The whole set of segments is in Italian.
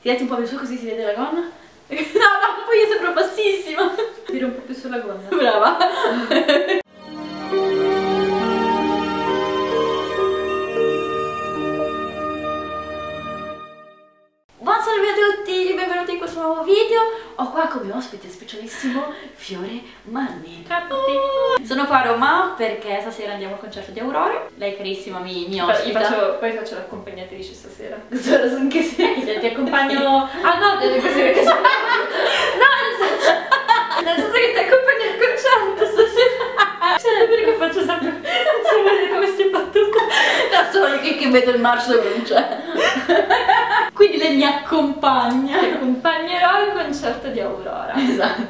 Tirati un po' più su così si vede la gonna. No, no, poi io sembro bassissima. Tiro un po' più sulla gonna. Brava. Buon salve a tutti, benvenuti in questo nuovo video. Ho qua come ospite specialissimo Fiore Manni. Ciao a tutti. Sono qua a Roma perché stasera andiamo al concerto di Aurora. Lei carissima mi, mi ospita. faccio, poi faccio l'accompagnatrice stasera. Solo in che senso? Ti accompagno... Ah no, deve così perché sono... No, nel senso... Nel senso che ti accompagno al concerto stasera. Cioè, perché faccio sempre... Non so come stai battute. Da solo che, che vedo il marcio dove non c'è. Lei mi accompagna. Ti accompagnerò al concerto di Aurora. Esatto.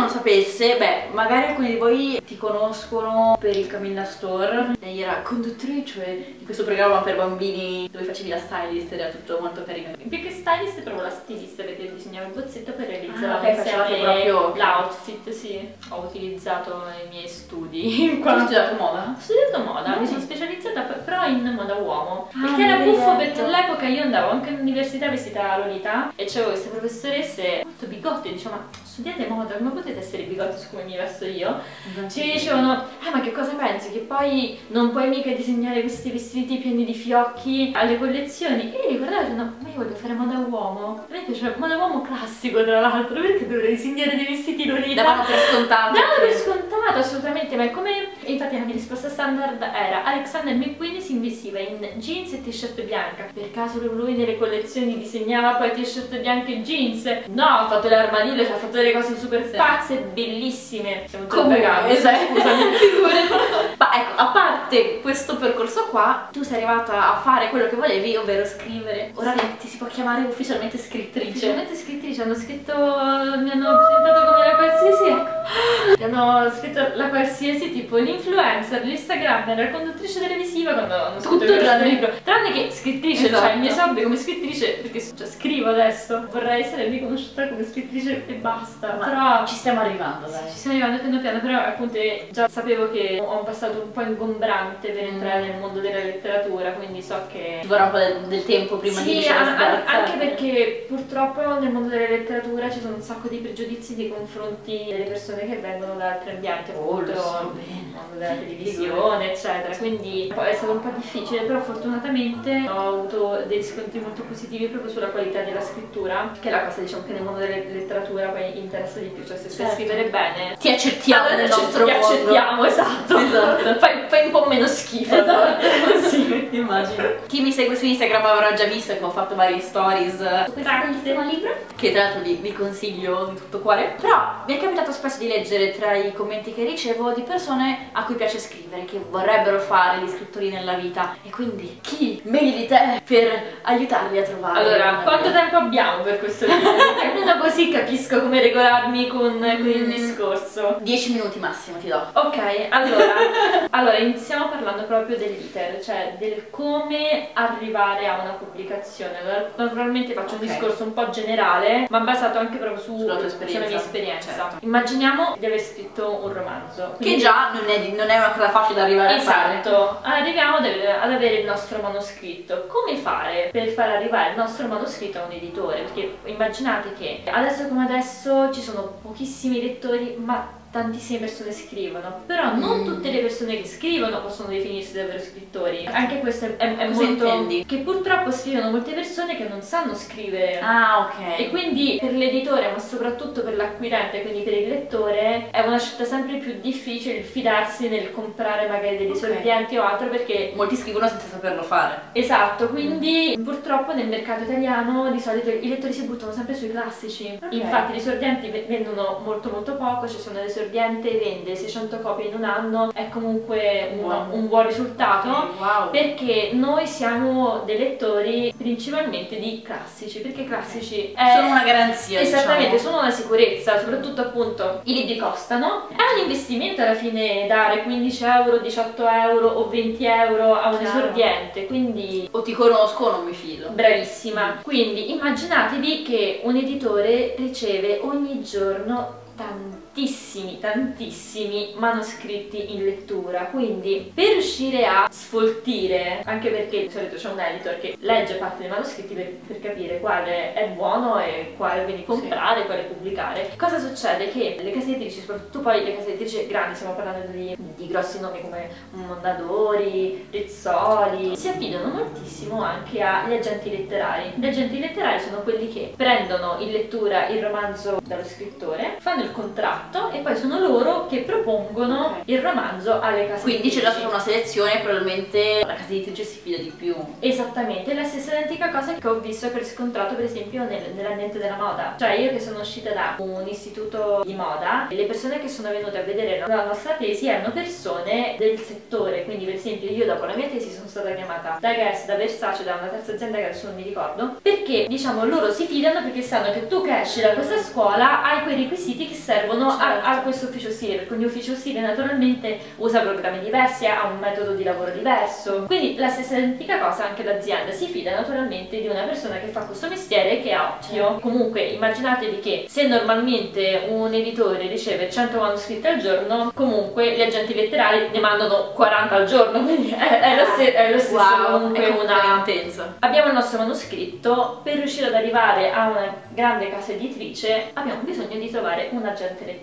Non lo sapesse, beh, magari alcuni di voi ti conoscono per il Camilla Store. Lei era conduttrice di questo programma per bambini dove facevi la stylist, era tutto molto carino. Più che stylist è proprio la stilista perché disegnavo il bozzetto per realizzare Ah, ok, facevate proprio- l'outfit, sì. Ho utilizzato i miei studi. Quando hai studiato moda? Ho studiato moda, mi Mm. sono specializzata per- però in moda uomo. Ah, che era buffo perché all'epoca io andavo anche all'università vestita da Lolita e c'avevo queste professoresse molto bigotte ma studiate moda, come potete essere bigotti su come mi vesto io? Ci dicevano, eh ma che cosa pensi? Che poi non puoi mica disegnare questi vestiti pieni di fiocchi alle collezioni? E io ricordavo, no, ma io voglio fare moda uomo. A me piace moda uomo classico tra l'altro, perché dovrei disegnare dei vestiti Lolita? Davano per scontato. Davano per scontato assolutamente, ma è come infatti la mia risposta standard era Alexander McQueen si investiva in jeans e t-shirt bianca. Per caso lui nelle collezioni disegnava poi t-shirt bianche e jeans? No, ha fatto l'armadillo, ci ha fatto delle cose super Sì. pazze, bellissime. Siamo Comunque, pagati, esatto. scusami. Ma ecco, a parte questo percorso qua, tu sei arrivata a fare quello che volevi, ovvero scrivere. Ora ti si può chiamare ufficialmente scrittrice. Ufficialmente scrittrice, hanno scritto, mi hanno presentato come la qualsiasi, ecco. Mi hanno scritto la qualsiasi, tipo l'influencer, l'instagrammer, la conduttrice televisiva quando hanno scritto Tutto questo tranne- libro. Tranne che scrittrice, Esatto. cioè il mio esempio come scrittrice, perché cioè, scrivo adesso, vorrei essere riconosciuta come scrittrice e basta. Ma però ci stiamo arrivando, dai. ci stiamo arrivando piano piano, però appunto già sapevo che ho un passato un po' ingombrante per Mm. entrare nel mondo della letteratura, quindi so che Ci vorrà un po' del, del tempo prima di sì, riuscire a anche perché purtroppo nel mondo della letteratura ci sono un sacco di pregiudizi nei confronti delle persone che vengono da altri ambienti, Oh, lo appunto so il bene. Della televisione, eccetera. Quindi è stato un po' difficile, però fortunatamente ho avuto dei riscontri molto positivi proprio sulla qualità della scrittura, che è la cosa diciamo che nel mondo della letteratura poi interessa di più, cioè se sai Certo. scrivere bene Ti accettiamo allora nel nostro ti accettiamo, esatto. Esatto. fai, fai un po' meno schifo. Esatto. sì. Immagino. Chi mi segue su Instagram avrà già visto che ho fatto varie stories su questo bellissimo libro, che tra l'altro vi, vi consiglio di tutto cuore. Però mi è capitato spesso di leggere tra i commenti che ricevo di persone a cui piace scrivere, che vorrebbero fare gli scrittori nella vita. E quindi chi meglio di te per aiutarli a trovare. Allora, quanto via? tempo abbiamo per questo video? Almeno così capisco come regolarmi con, con il Mm. discorso. 10 minuti massimo ti do. Ok, allora, allora iniziamo parlando proprio dell'iter, cioè del come arrivare a una pubblicazione. Allora, naturalmente faccio un Ok. discorso un po' generale, ma basato anche proprio su, Sulla tua sulla esperienza. mia esperienza. Certo. Immaginiamo di aver scritto un romanzo. Che già non è, di- non è una cosa facile da arrivare a fare. Esatto, arriviamo ad avere il nostro manoscritto. Come fare per far arrivare il nostro manoscritto a un editore? Perché immaginate che adesso come adesso ci sono pochissimi lettori, ma tantissime persone scrivono, però non Mm. tutte le persone che scrivono possono definirsi davvero scrittori. Anche questo è, è- è molto intendi? che purtroppo scrivono molte persone che non sanno scrivere. Ah, ok. E quindi per l'editore, ma soprattutto per l'acquirente, quindi per il lettore, è una scelta sempre più difficile il fidarsi nel comprare magari degli Ok. esordienti o altro perché Molti scrivono senza saperlo fare. Esatto, quindi purtroppo nel mercato italiano di solito i lettori si buttano sempre sui classici. Ok. Infatti gli esordienti ve- vendono molto molto poco, ci sono l'esordiente vende 600 copie in un anno, è comunque un, Wow. un buon risultato. Wow. Perché noi siamo dei lettori principalmente di classici, perché i classici è... Sono una garanzia. Esattamente, diciamo. sono una sicurezza, soprattutto appunto i libri costano. È un investimento alla fine dare 15 euro, 18 euro o 20 euro a un Chiaro. esordiente, quindi O ti conosco o non mi fido. bravissima. Quindi immaginatevi che un editore riceve ogni giorno tantissimi tantissimi, tantissimi manoscritti in lettura, quindi per riuscire a sfoltire, anche perché di solito c'è un editor che legge parte dei manoscritti per, per capire quale è buono e quale quindi comprare, sì. quale pubblicare, cosa succede? Che le case editrici, soprattutto poi le case editrici grandi, stiamo parlando di, di grossi nomi come Mondadori, Rizzoli, si affidano moltissimo anche agli agenti letterari. Gli agenti letterari sono quelli che prendono in lettura il romanzo dallo scrittore, fanno il contratto e poi sono loro che propongono okay. il romanzo alle case Quindi c'è da fare una selezione probabilmente la casa editrice si fida di più. Esattamente, la stessa identica cosa che ho visto per riscontrato per esempio nel, nell'ambiente della moda. Cioè io che sono uscita da un istituto di moda, le persone che sono venute a vedere la nostra tesi erano persone del settore, quindi per esempio io dopo la mia tesi sono stata chiamata da Guess, da Versace, da una terza azienda che adesso non mi ricordo, perché diciamo loro si fidano perché sanno che tu che esci da questa scuola hai quei requisiti che servono certo. a, a, questo ufficio stile, quindi ufficio stile naturalmente usa programmi diversi, ha un metodo di lavoro diverso, quindi la stessa identica cosa anche l'azienda si fida naturalmente di una persona che fa questo mestiere che ha occhio. Certo. Comunque immaginatevi che se normalmente un editore riceve 100 manoscritti al giorno, comunque gli agenti letterari ne mandano 40 al giorno, quindi è, è, lo, se, è lo, stesso wow, comunque una... intenso. Abbiamo il nostro manoscritto, per riuscire ad arrivare a una grande casa editrice abbiamo bisogno di trovare un agente letterario.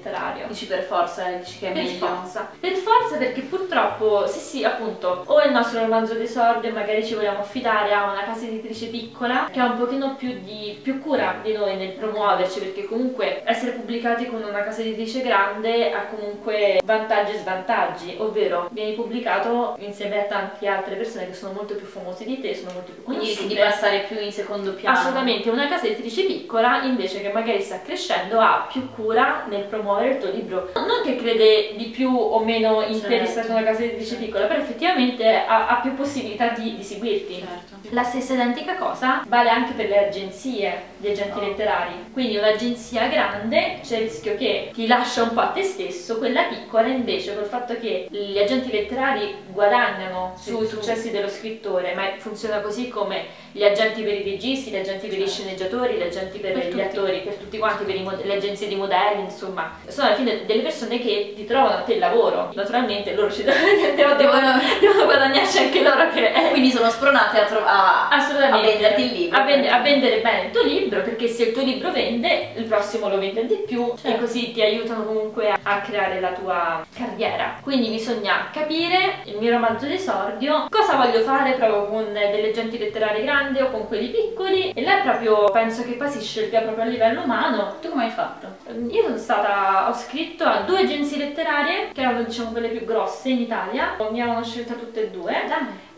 Dici per forza, dici che è per meglio. Forza. Per forza perché purtroppo, sì sì appunto, o il nostro romanzo d'esordio magari ci vogliamo affidare a una casa editrice piccola che ha un pochino più di più cura di noi nel promuoverci perché comunque essere pubblicati con una casa editrice grande ha comunque vantaggi e svantaggi, ovvero vieni pubblicato insieme a tante altre persone che sono molto più famose di te, sono molto più conosciute. Quindi di passare più in secondo piano. Assolutamente, una casa editrice piccola invece che magari sta crescendo ha più cura nel promuovere il tuo libro. Non che crede di più o meno in certo. te rispetto a una casa editrice certo. piccola, però effettivamente ha, ha più possibilità di, di seguirti. Certo. La stessa identica cosa vale anche per le agenzie di agenti oh. letterari. Quindi un'agenzia grande c'è il rischio che ti lascia un po' a te stesso, quella piccola invece col fatto che gli agenti letterari guadagnano sui successi dello scrittore, ma funziona così come gli agenti per i registi, gli agenti per i certo. sceneggiatori, gli agenti per, per gli tutti. attori, per tutti quanti, per le agenzie di modelli, insomma, sono alla fine delle persone che ti trovano a te il lavoro. Naturalmente loro ci devono, devono, devono guadagnarci anche loro che... Quindi sono spronate a trovare a, a venderti il libro. A, vende, a, vendere bene il tuo libro perché se il tuo libro vende, il prossimo lo vende di più certo. e così ti aiutano comunque a, a, creare la tua carriera. Quindi bisogna capire il mio romanzo d'esordio, cosa voglio fare proprio con delle agenti letterarie grandi o con quelli piccoli e là proprio penso che poi si scelga proprio a livello umano. Tu come hai fatto? Io sono stata, ho scritto a due agenzie letterarie che erano diciamo quelle più grosse in Italia, mi avevano scelta tutte e due.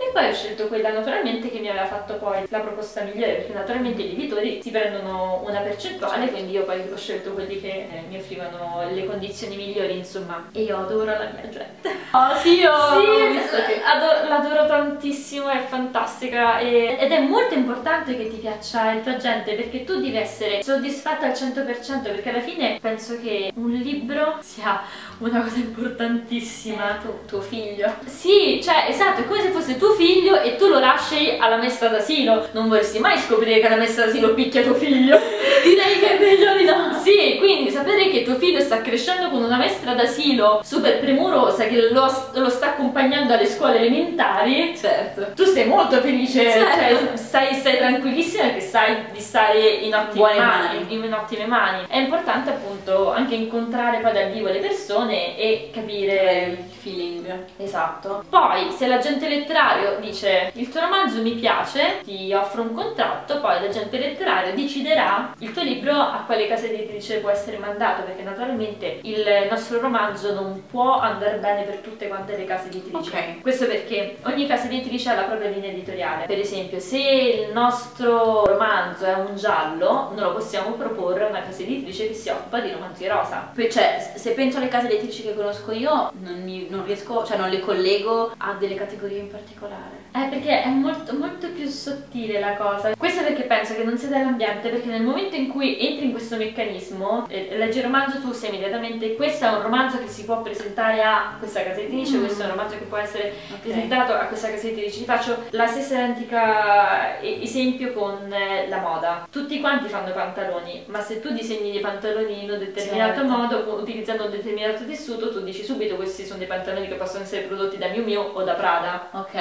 E poi ho scelto quella naturalmente che mi aveva fatto poi la proposta migliore perché naturalmente gli editori si prendono una percentuale quindi io poi ho scelto quelli che eh, mi offrivano le condizioni migliori insomma. E io adoro la mia gente. Oh sì io sì, visto che... adoro, l'adoro tantissimo è fantastica e, ed è molto importante che ti piaccia il tuo agente perché tu devi essere soddisfatta al 100% perché alla fine penso che un libro sia una cosa importantissima tu, tuo figlio sì cioè esatto è come se fosse tu tuo figlio e tu lo lasci alla maestra d'asilo. Non vorresti mai scoprire che la maestra d'asilo picchia tuo figlio. Direi che è meglio di no. Sì, quindi sapere che tuo figlio sta crescendo con una maestra d'asilo super premurosa che lo, lo, sta accompagnando alle scuole elementari. Certo. Tu sei molto felice, certo. cioè stai, stai tranquillissima perché sai di stare in ottime mani, mani. In ottime mani. È importante appunto anche incontrare poi dal vivo le persone e capire il feeling. Esatto. Poi se l'agente letterario letterario dice il tuo romanzo mi piace, ti offro un contratto, poi l'agente letterario deciderà il tuo libro a quale casa editrice può essere mandato, perché naturalmente il nostro romanzo non può andare bene per tutte quante le case editrici. Okay. Questo perché ogni casa editrice ha la propria linea editoriale. Per esempio, se il nostro romanzo è un giallo, non lo possiamo proporre a una casa editrice che si occupa di romanzi rosa. Cioè, se penso alle case editrici che conosco io non, mi, non riesco, cioè non le collego a delle categorie in particolare. Eh, perché è molto, molto più sottile la cosa. Questo perché penso che non sia dell'ambiente, perché nel momento in cui entri in questo meccanismo, eh, leggi il romanzo, tu sai immediatamente questo è un romanzo che si può presentare a questa casa editrice, mm. questo è un romanzo che può essere okay. presentato a questa casa editrice. Ti faccio la stessa identica esempio con eh, la moda. Tutti quanti fanno pantaloni, ma se tu disegni dei pantaloni in un determinato certo. modo, utilizzando un determinato tessuto, tu dici subito questi sono dei pantaloni che possono essere prodotti da Miu Miu o da Prada. Ok,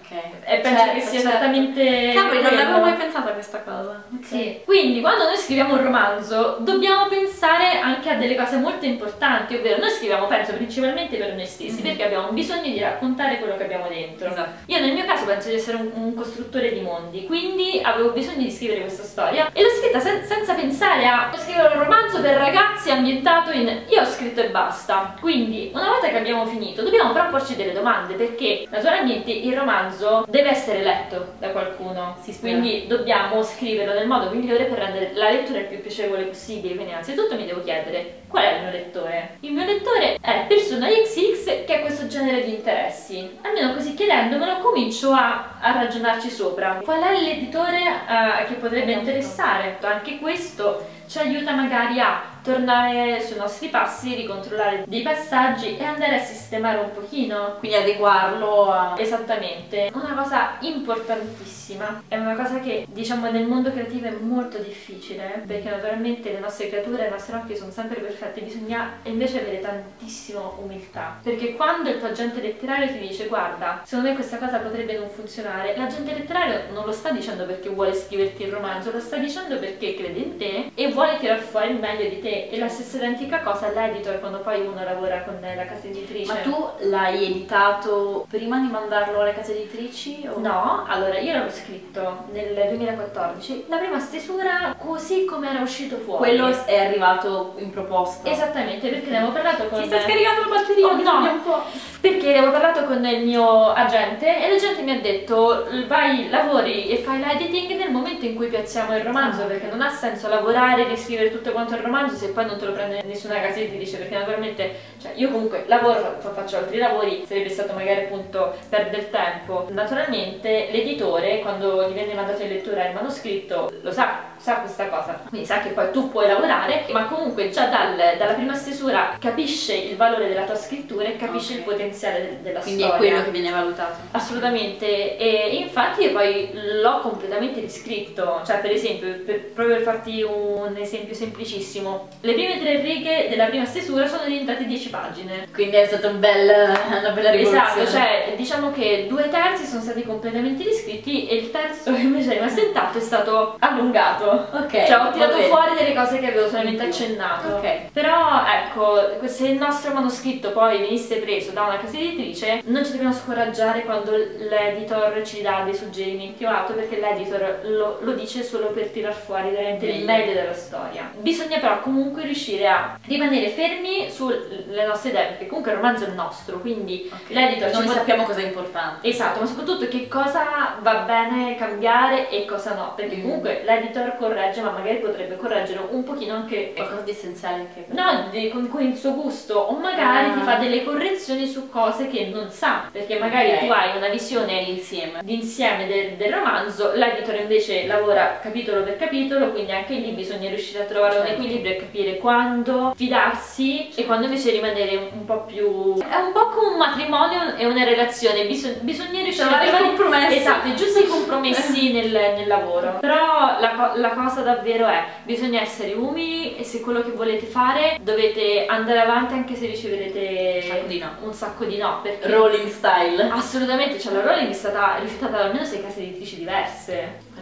ok. E penso certo, che sia certo. esattamente. Cavoli, non l'avevo mai pensata a questa cosa. Okay. Sì. Quindi quando noi scriviamo un romanzo dobbiamo pensare anche a delle cose molto importanti, ovvero noi scriviamo, penso, principalmente per noi stessi, mm-hmm. perché abbiamo bisogno di raccontare quello che abbiamo dentro. Esatto. Io nel mio caso penso di essere un, un, costruttore di mondi, quindi avevo bisogno di scrivere questa storia e l'ho scritta sen- senza pensare a scrivere un romanzo per ragazzi ambientato in io ho scritto e basta. Quindi una volta che abbiamo finito dobbiamo però porci delle domande perché naturalmente il romanzo deve essere letto da qualcuno, quindi dobbiamo scriverlo nel modo migliore per rendere la lettura il più piacevole possibile. Quindi innanzitutto mi devo chiedere qual è il mio lettore? Il mio lettore è persona XX che ha questo genere di interessi. Almeno così chiedendomelo comincio a, a ragionarci sopra. Qual è l'editore uh, che potrebbe interessare? Anche questo ci aiuta magari a tornare sui nostri passi, ricontrollare dei passaggi e andare a sistemare un pochino. Quindi adeguarlo a... Esattamente. Una cosa importantissima, è una cosa che diciamo nel mondo creativo è molto difficile, perché naturalmente le nostre creature, le nostre occhi sono sempre perfette, bisogna invece avere tantissima umiltà. Perché quando il tuo agente letterario ti dice guarda, secondo me questa cosa potrebbe non funzionare, l'agente letterario non lo sta dicendo perché vuole scriverti il romanzo, lo sta dicendo perché crede in te e vuole tirar fuori il meglio di te e la stessa identica cosa l'editor quando poi uno lavora con la casa editrice. Ma tu l'hai editato prima di mandarlo alle case editrici? O... No, allora io l'avevo scritto nel 2014, la prima stesura così come era uscito fuori. Quello è arrivato in proposta. Esattamente, perché ne avevo parlato con... Si sta scaricando la batteria, oh, no, un po'. Perché ne avevo parlato con il mio agente e l'agente mi ha detto vai, lavori e fai l'editing nel momento in cui piazziamo il romanzo, ah, perché non ha senso lavorare, riscrivere tutto quanto il romanzo se poi non te lo prende nessuna casa editrice perché naturalmente cioè, io comunque lavoro, faccio altri lavori sarebbe stato magari appunto perdere tempo. Naturalmente l'editore quando gli viene mandato in lettura il manoscritto lo sa sa questa cosa quindi sa che poi tu puoi lavorare ma comunque già dal, dalla prima stesura capisce il valore della tua scrittura e capisce okay. il potenziale de della quindi storia quindi è quello che viene valutato assolutamente e infatti io poi l'ho completamente riscritto cioè per esempio per, proprio per farti un esempio semplicissimo le prime tre righe della prima stesura sono diventate 10 pagine. Quindi è stata un bel, una bella rivoluzione. Esatto, cioè diciamo che due terzi sono stati completamente riscritti e il terzo che invece è rimasto intatto è stato allungato. Ok. Cioè ho tirato fuori delle cose che avevo solamente accennato. Ok. Però ecco, se il nostro manoscritto poi venisse preso da una casa editrice, non ci dobbiamo scoraggiare quando l'editor ci dà dei suggerimenti o altro, perché l'editor lo, lo, dice solo per tirar fuori veramente il meglio della storia. Bisogna però comunque riuscire a rimanere fermi sulle nostre idee, perché comunque il romanzo è nostro, quindi okay. l'editor Noi sappiamo cosa è importante. Esatto, ma soprattutto che cosa va bene cambiare e cosa no, perché mm. comunque l'editor corregge, ma magari potrebbe correggere un pochino anche qualcosa di essenziale anche No, di, con, con, il suo gusto, o magari ah. ti fa delle correzioni su cose che non sa, perché magari okay. tu hai una visione d'insieme, d'insieme del, del romanzo, l'editor invece lavora capitolo per capitolo, quindi anche lì bisogna riuscire a trovare certo. un equilibrio e capire quando fidarsi e quando invece rimanere un po' più... È un po' come un matrimonio e una relazione, Bisog bisogna riuscire a trovare compromessi. Esatto, i giusti compromessi nel, nel, lavoro. Però la, la, cosa davvero è, bisogna essere umili e se quello che volete fare dovete andare avanti anche se riceverete un sacco di no. Un sacco di no perché Rolling style. Assolutamente, cioè la Rolling è stata rifiutata da almeno sei case editrici diverse.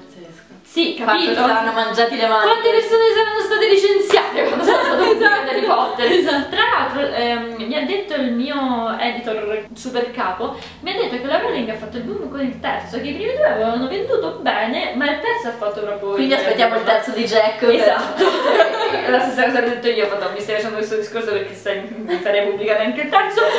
Sì, capito. Quanto saranno mangiati le mani. Quante persone saranno state licenziate quando sono stato esatto. Harry Potter? Esatto. Tra l'altro, ehm, mi ha detto il mio editor super capo, mi ha detto che la Rowling ha fatto il boom con il terzo, che i primi due avevano venduto bene, ma il terzo ha fatto proprio... Quindi aspettiamo il terzo di Jack. Esatto. La stessa cosa che ho detto io, fatto, mi stai facendo questo discorso perché stai, mi farei pubblicare anche il terzo.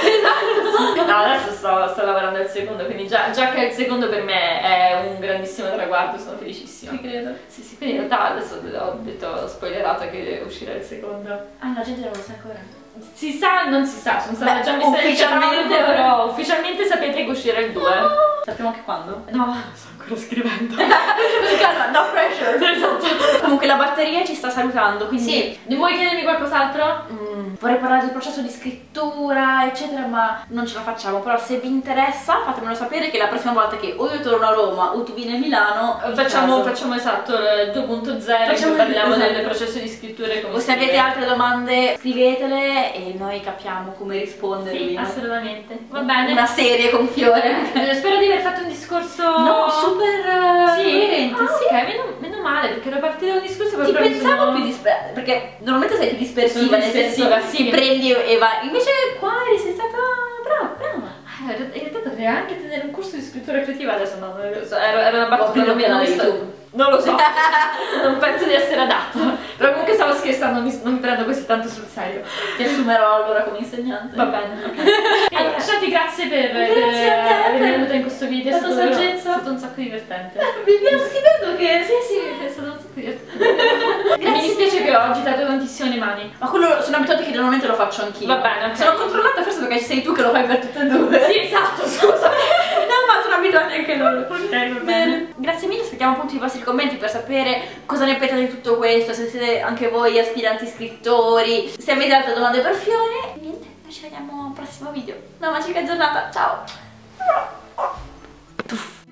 Esatto. No, adesso sto, sto lavorando al secondo, quindi già, già che il secondo per me è un grandissimo traguardo, sono felicissima credo. Sì, sì, quindi in realtà adesso ho detto, ho spoilerato che uscirà il secondo. Ah, la gente non lo sa ancora. si sa, non si sa, sono stata Beh, già messa ufficialmente- però ufficialmente sapete che uscirà il 2. Sappiamo anche quando. No, sto ancora scrivendo. Calma, no pressure. esatto. Comunque la batteria ci sta salutando, quindi Sì, vuoi chiedermi qualcos'altro? mm, vorrei parlare del processo di scrittura, eccetera, ma non ce la facciamo. Però se vi interessa, fatemelo sapere che la prossima volta che o io torno a Roma o tu vieni a Milano, Facciamo, facciamo esatto il 2.0 in Facciamo- cui parliamo esatto. del processo di scrittura e come O se avete altre domande scrivetele e noi capiamo come rispondervi. Sì, assolutamente. Va bene. Una serie con Fiore. Spero di aver fatto un discorso. No, super eh, Sì, ah, sì. ok, meno, meno male perché ero partita da un discorso Ti proprio pensavo sono- più dispersiva, perché normalmente sei più dispersiva, Sono nel senso dispersiva, sì. ti prendi e vai. Invece qua eri sei stata brava, brava. In realtà potrei anche tenere un corso di scrittura creativa adesso, no, so, era, era una battuta non, mi- non mi non lo so, non penso di essere adatta. Però comunque stavo scherzando, non mi, non mi prendo così tanto sul serio. Ti assumerò allora come insegnante. Va bene. Allora, Shanti, grazie per, Grazie per a te, aver per venuto in questo video. È stato, è saggezza. stato un sacco divertente. Mi piace, ti vedo che. Sì, sì, è stato un sacco divertente. Mi dispiace che ho agitato tantissimo le mani. Ma quello sono abituata che normalmente lo faccio anch'io. Va bene, ok. Sono controllata forse perché sei tu che lo fai per tutte e due. Sì, esatto, scusa. sono abituati anche loro. Ok, va bene. Grazie mille, aspettiamo appunto i vostri commenti per sapere cosa ne pensate di tutto questo, se siete anche voi aspiranti scrittori, se avete altre domande per Fiore. Niente, noi ci vediamo al prossimo video. Una magica giornata, ciao! Tuff.